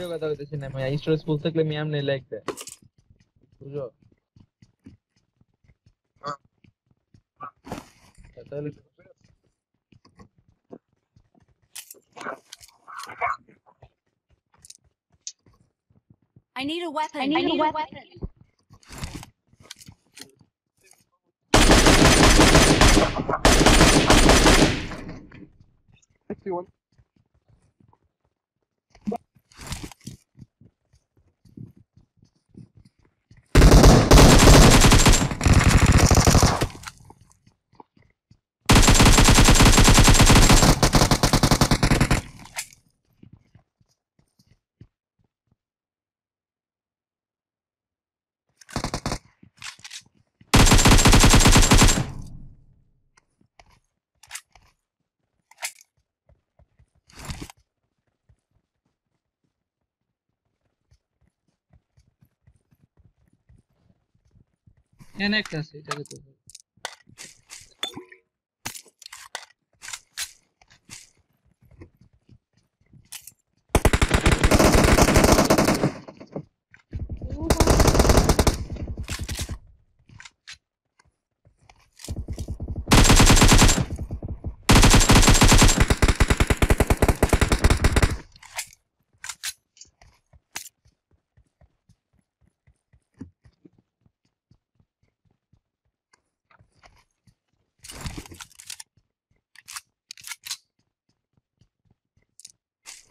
আমি ওইটা কথা বলতেছি না আমি স্টোরেজ ফুল থাকলে আমি এমনি লাইক দেয় বুঝো তাহলে I need a weapon. I need, a weapon. Sixty-one. এখানে একটা আছে এটাকে তো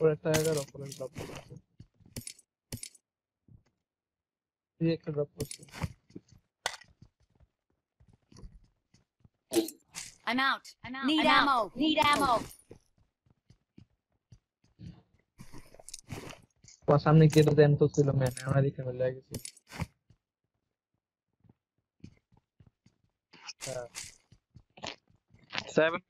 प्रोडक्ट आएगा और ओपोनेंट ड्रॉप कर ये एक ड्रॉप कर I'm out. I'm out. Need I'm ammo. Out. Need ammo. वो सामने के तो देन तो सिलो मैंने हमारी के मिल जाएगी सी 7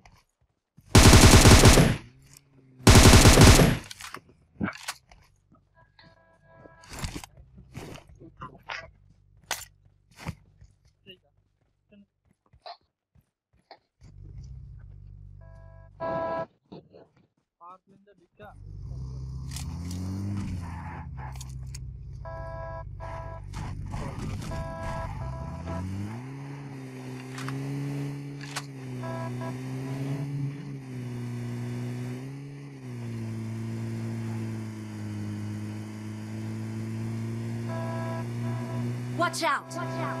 up. Watch out! Watch out!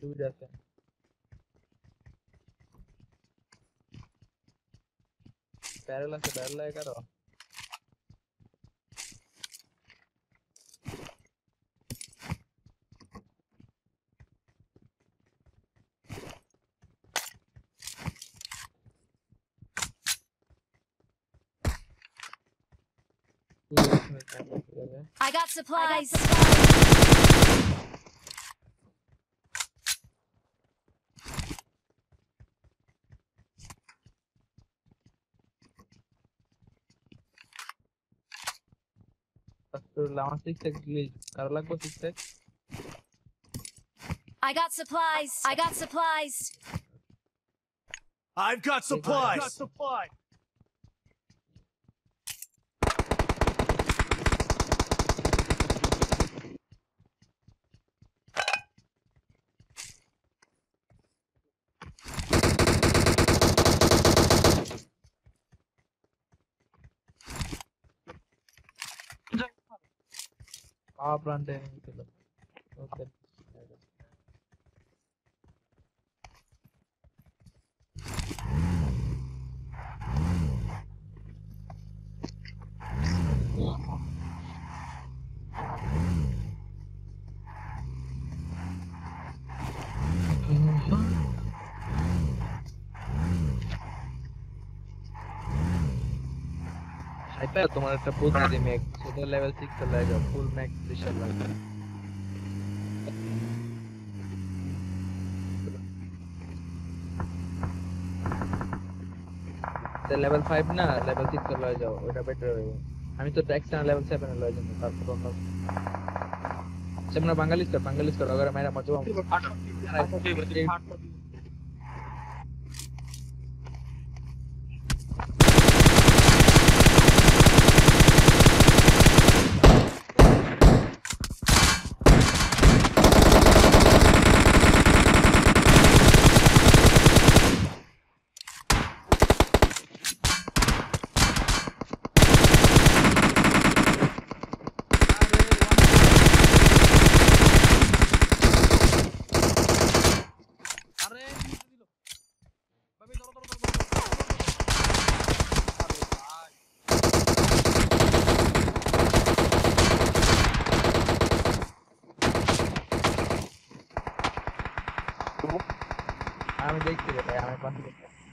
do that then. I got supplies. I got supplies. I got supplies. I got supplies. I've got supplies. I've got supplies. आप रन टाइमिंग के लिए ओके হাইপার তোমার একটা পোস্ট দিমে একটা বুঝ দিদি Mac সেটা level 6 এ লাগে ফুল ম্যাক প্রেসার লাগে লেভেল 5 না লেভেল 6 এ লয়ে যাও ওটা বেটার হবে আমি তো ট্যাক্স না লেভেল 7 এ লয়ে যাবো তারপর অন্য সেমনা বাঙালিস কর বাঙালিস কর अगर मेरा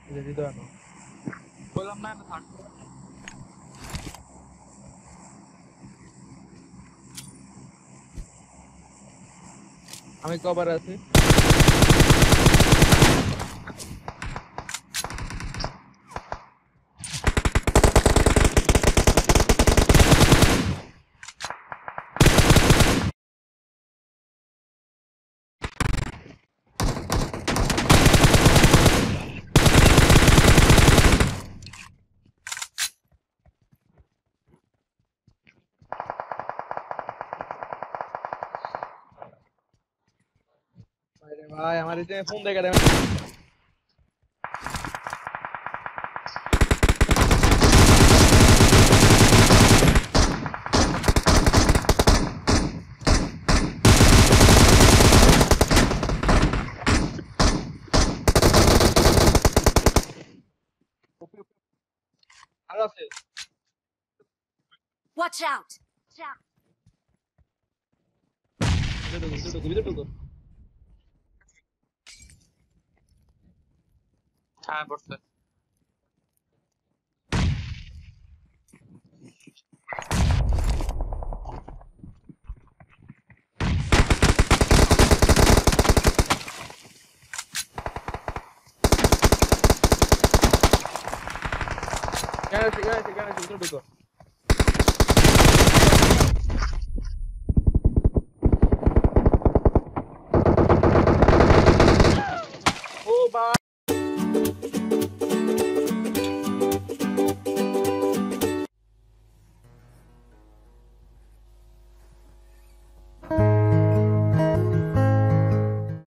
দেখছি এটা দিতে না বললাম না থার্ড আমি কভার আছি va a tiene funde que te Watch out! Watch out! tane Yeah, yeah, yeah, yeah, yeah. dur bir dur.